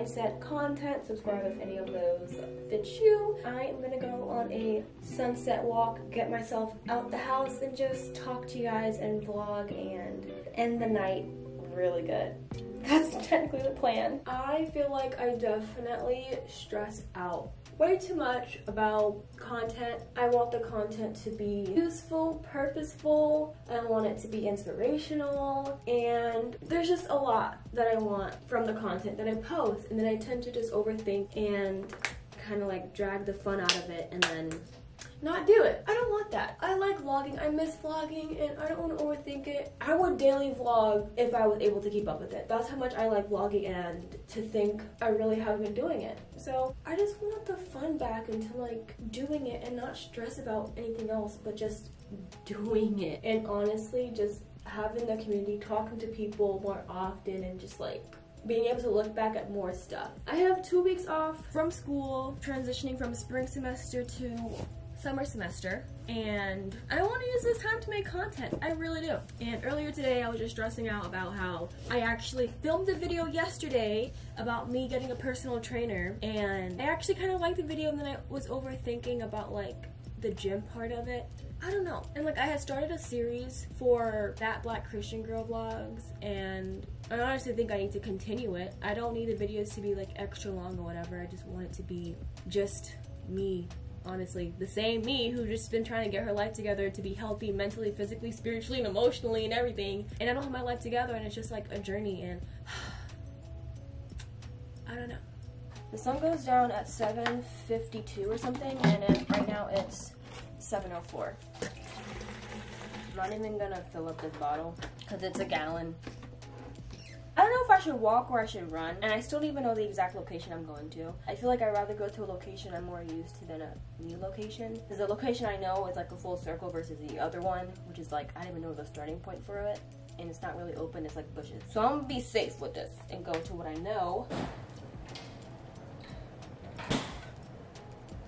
mindset content. Subscribe if any of those fit you. I am gonna go on a sunset walk, get myself out the house, and just talk to you guys and vlog and end the night really good. That's technically the plan. I feel like I definitely stress out way too much about content. I want the content to be useful, purposeful. I want it to be inspirational. And there's just a lot that I want from the content that I post. And then I tend to just overthink and kind of like drag the fun out of it and then not do it. I don't want that. I like vlogging. I miss vlogging and I don't want to overthink it. I would daily vlog if I was able to keep up with it. That's how much I like vlogging and to think I really haven't been doing it. So I just want the fun back into like doing it and not stress about anything else but just doing it. And honestly, just having the community, talking to people more often and just like being able to look back at more stuff. I have two weeks off from school, transitioning from spring semester to summer semester and I want to use this time to make content. I really do. And earlier today I was just stressing out about how I actually filmed a video yesterday about me getting a personal trainer and I actually kind of liked the video and then I was overthinking about like the gym part of it. I don't know. And like I had started a series for that black Christian girl vlogs and I honestly think I need to continue it. I don't need the videos to be like extra long or whatever. I just want it to be just me honestly the same me who just been trying to get her life together to be healthy mentally physically spiritually and emotionally and everything. And i don't have my life together and it's just like a journey and i don't know. The sun goes down at 7.52 or something and it, right now it's 7.04 i'm not even gonna fill up this bottle because it's a gallon I don't know if I should walk or I should run, and I still don't even know the exact location I'm going to. I feel like I'd rather go to a location I'm more used to than a new location. Because the location I know is like a full circle versus the other one, which is like, I don't even know the starting point for it. And it's not really open, it's like bushes. So I'm gonna be safe with this and go to what I know.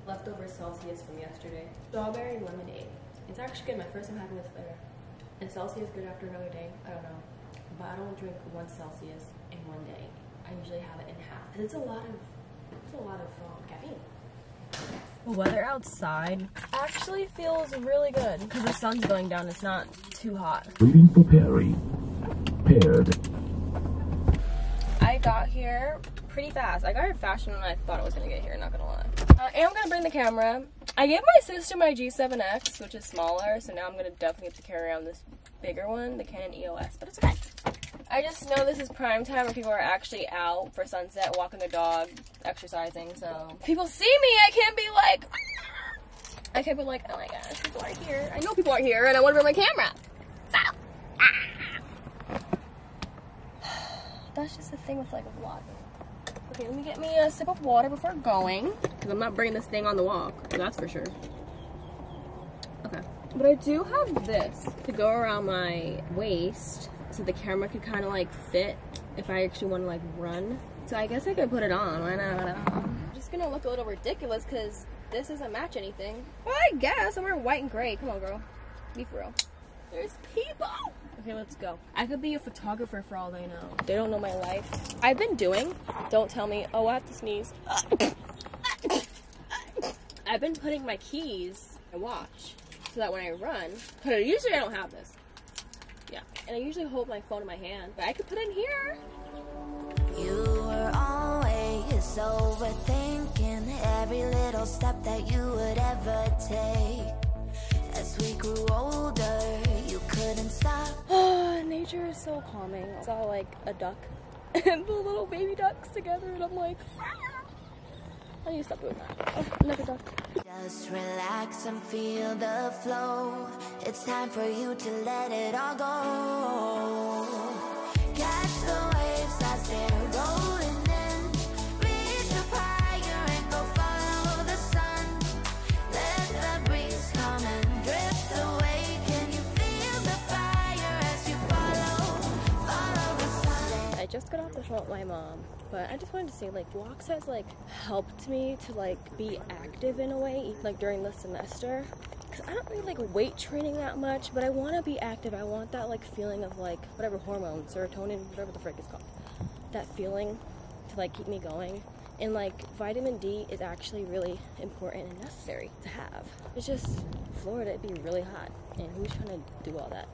Leftover Celsius from yesterday. Strawberry lemonade. It's actually good, my first time having this flavor. And Celsius good after another day, I don't know but I don't drink one Celsius in one day. I usually have it in half. It's a lot of, it's a lot of um, caffeine. The weather outside actually feels really good because the sun's going down. It's not too hot. Waiting for Perry. Paired. I got here pretty fast. I got here faster than I thought I was gonna get here, not gonna lie. Uh, and I'm gonna bring the camera. I gave my sister my G7X, which is smaller, so now I'm gonna definitely have to carry around this bigger one, the Canon EOS, but it's okay. I just know this is prime time where people are actually out for sunset, walking their dog, exercising, so people see me, I can't be like, I can't be like, oh my gosh, people are here. I know people are here and I want to bring my camera. So, ah. that's just the thing with like a vlog. Okay, let me get me a sip of water before going, because I'm not bringing this thing on the walk, that's for sure. Okay. But I do have this to go around my waist so the camera could kind of like fit if I actually want to like run. So I guess I could put it on. Why not? I'm just gonna look a little ridiculous because this doesn't match anything. Well, I guess I'm wearing white and gray. Come on, girl. Be for real. There's people. Okay, let's go. I could be a photographer for all they know. They don't know my life. I've been doing, don't tell me, oh, I have to sneeze. I've been putting my keys in my watch so that when I run, usually I don't have this. And I usually hold my phone in my hand, but I could put it in here. You were always overthinking every little step that you would ever take. As we grew older, you couldn't stop. Ah, nature is so calming. I saw like a duck and the little baby ducks together, and I'm like, ah! I need to stop doing that. Oh. Just relax and feel the flow. It's time for you to let it all go. Catch the off the phone my mom, but I just wanted to say like walks has like helped me to like be active in a way, like during the semester. Cause I don't really like weight training that much, but I want to be active. I want that like feeling of like whatever hormone, serotonin, whatever the frick is called, that feeling to like keep me going. And like vitamin D is actually really important and necessary to have. It's just Florida, it'd be really hot. And who's trying to do all that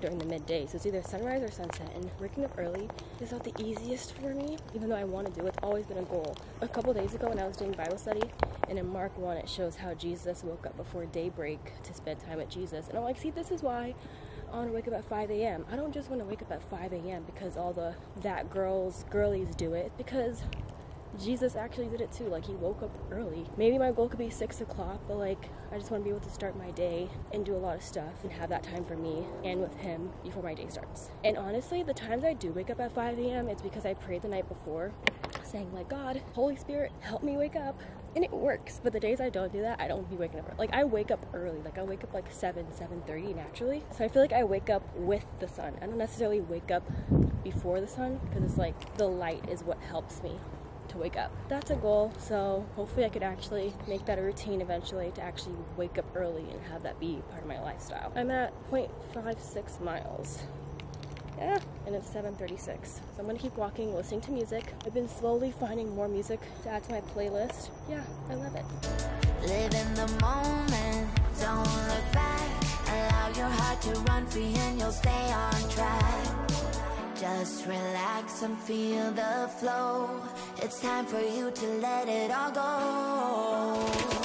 during the midday? So it's either sunrise or sunset. And waking up early is not the easiest for me, even though I want to do it. It's always been a goal. A couple days ago when I was doing Bible study, and in Mark 1, it shows how Jesus woke up before daybreak to spend time with Jesus. And I'm like, see, this is why I want to wake up at 5 a.m. I don't just want to wake up at 5 a.m. because all the that girls, girlies do it. Because Jesus actually did it too. Like he woke up early. Maybe my goal could be six o'clock, but like I just want to be able to start my day and do a lot of stuff and have that time for me and with him before my day starts. And honestly, the times I do wake up at 5 a.m., it's because I prayed the night before, saying like, God, Holy Spirit, help me wake up. And it works. But the days I don't do that, I don't be waking up. Early. Like I wake up early. Like I wake up like 7, 7:30 naturally. So I feel like I wake up with the sun. I don't necessarily wake up before the sun because it's like the light is what helps me to wake up. That's a goal, so hopefully I could actually make that a routine eventually to actually wake up early and have that be part of my lifestyle. I'm at 0.56 miles. Yeah, and it's 7.36. So I'm gonna keep walking, listening to music. I've been slowly finding more music to add to my playlist. Yeah, I love it. Live in the moment, don't look back. Allow your heart to run free and you'll stay on track. Just relax and feel the flow. It's time for you to let it all go.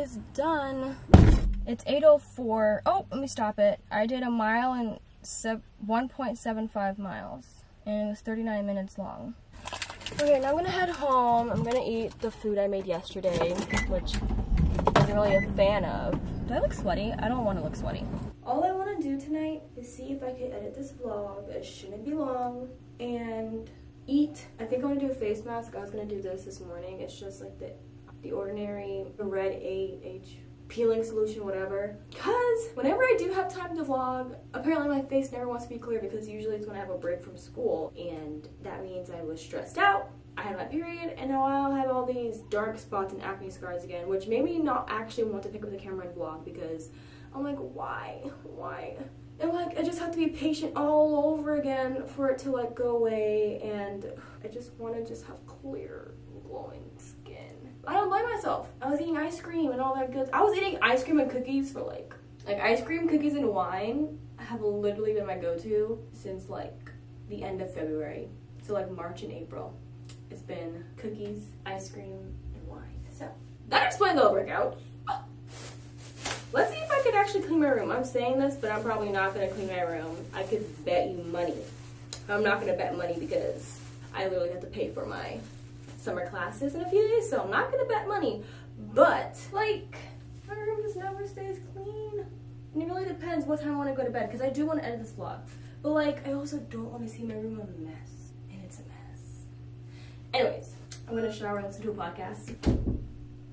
Is done. It's 8.04. Oh, let me stop it. I did a mile and 1.75 miles. And it was 39 minutes long. Okay, now I'm gonna head home. I'm gonna eat the food I made yesterday, which I wasn't really a fan of. Do I look sweaty? I don't want to look sweaty. All I want to do tonight is see if I can edit this vlog. It shouldn't be long. And eat. I think I want to do a face mask. I was gonna do this this morning. It's just like the the ordinary red AH peeling solution, whatever. Cause whenever I do have time to vlog, apparently my face never wants to be clear because usually it's when I have a break from school, and that means I was stressed out. I had my period, and now I'll have all these dark spots and acne scars again, which made me not actually want to pick up the camera and vlog because I'm like, why, why? And like, I just have to be patient all over again for it to like go away, and I just want to just have clear, glowing. I don't blame myself. I was eating ice cream and all that good. I was eating ice cream and cookies for like, like ice cream, cookies, and wine have literally been my go-to since like the end of February. So like March and April. It's been cookies, ice cream, and wine. So that explains the workouts. Let's see if I could actually clean my room. I'm saying this, but I'm probably not gonna clean my room. I could bet you money. I'm not gonna bet money because I literally have to pay for my summer classes in a few days, so I'm not gonna bet money. But like, my room just never stays clean. And it really depends what time I want to go to bed because I do want to edit this vlog. But like, I also don't want to see my room a mess, and it's a mess. Anyways, I'm gonna shower and listen to a podcast.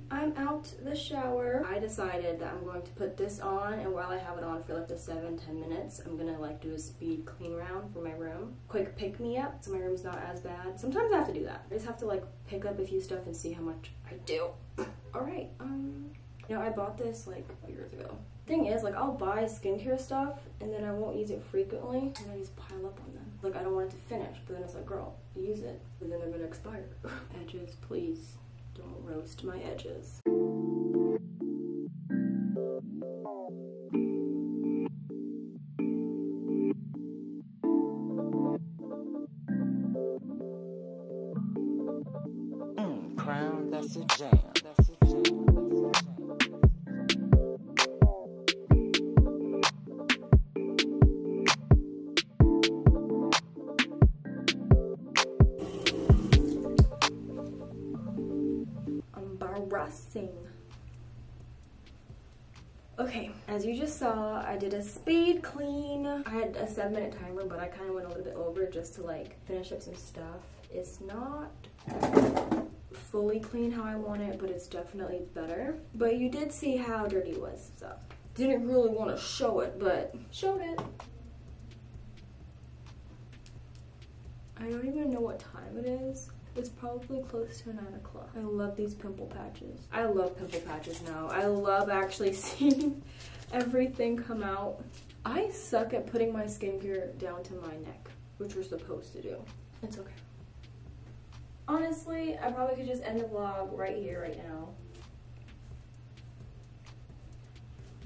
I'm out the shower. I decided that I'm going to put this on and while I have it on for like the seven, 10 minutes, I'm gonna like do a speed clean round for my room. Quick pick me up so my room's not as bad. Sometimes I have to do that. I just have to like pick up a few stuff and see how much I do. All right, um, you know, I bought this like years ago. Thing is, like I'll buy skincare stuff and then I won't use it frequently and I just pile up on them. Like I don't want it to finish, but then it's like, girl, use it, and then they're gonna expire. Edges, please. Don't roast my edges. Okay, as you just saw, I did a speed clean. I had a seven minute timer, but I kind of went a little bit over just to like finish up some stuff. It's not fully clean how I want it, but it's definitely better. But you did see how dirty it was, so didn't really want to show it, but showed it. I don't even know what time it is. It's probably close to 9 o'clock. I love these pimple patches. I love pimple patches now. I love actually seeing everything come out. I suck at putting my skincare down to my neck, which we're supposed to do. It's okay. Honestly, I probably could just end the vlog right here, right now.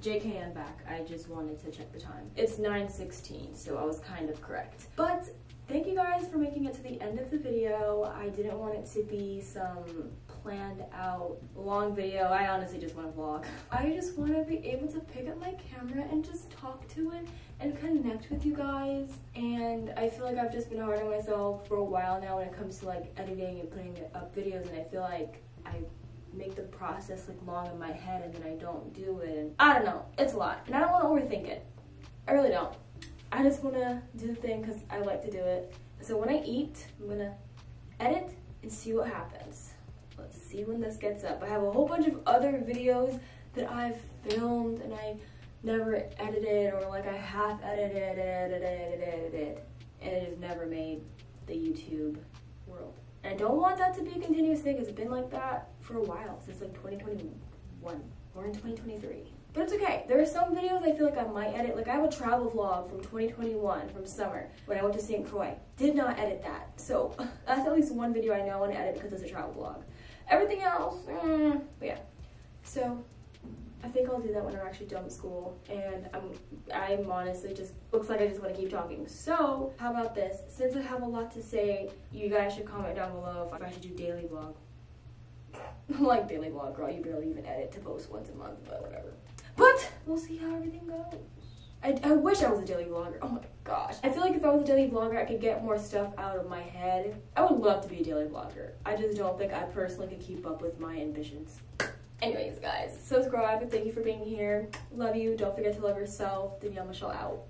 JK, I'm back. I just wanted to check the time. It's 9.16, so I was kind of correct. But thank you guys for making it to the end of the video. I didn't want it to be some planned out long video. I honestly just want to vlog. I just want to be able to pick up my camera and just talk to it and connect with you guys. And I feel like I've just been hard on myself for a while now when it comes to like editing and putting up videos and I feel like I make the process like long in my head and then I don't do it. And I don't know. It's a lot. And I don't want to overthink it. I really don't. I just want to do the thing because I like to do it. So when I eat, I'm going to edit and see what happens. Let's see when this gets up. I have a whole bunch of other videos that I've filmed and I never edited or like I half edited, edited, and it has never made the YouTube world. And I don't want that to be a continuous thing. It's been like that for a while, since like 2021. We're in 2023. But it's okay. There are some videos I feel like I might edit. Like I have a travel vlog from 2021, from summer, when I went to St. Croix. Did not edit that. So that's at least one video I know I want to edit because it's a travel vlog. Everything else, eh, but yeah. So I think I'll do that when I'm actually done with school. And I'm, I'm honestly just, looks like I just want to keep talking. So how about this? Since I have a lot to say, you guys should comment down below if I should do daily vlog. Like daily vlog, girl. You barely even edit to post once a month, but whatever. But we'll see how everything goes. I, I wish I was a daily vlogger. Oh my gosh. I feel like if I was a daily vlogger, I could get more stuff out of my head. I would love to be a daily vlogger. I just don't think I personally could keep up with my ambitions. Anyways, guys, subscribe and thank you for being here. Love you. Don't forget to love yourself. Danielle Michelle out.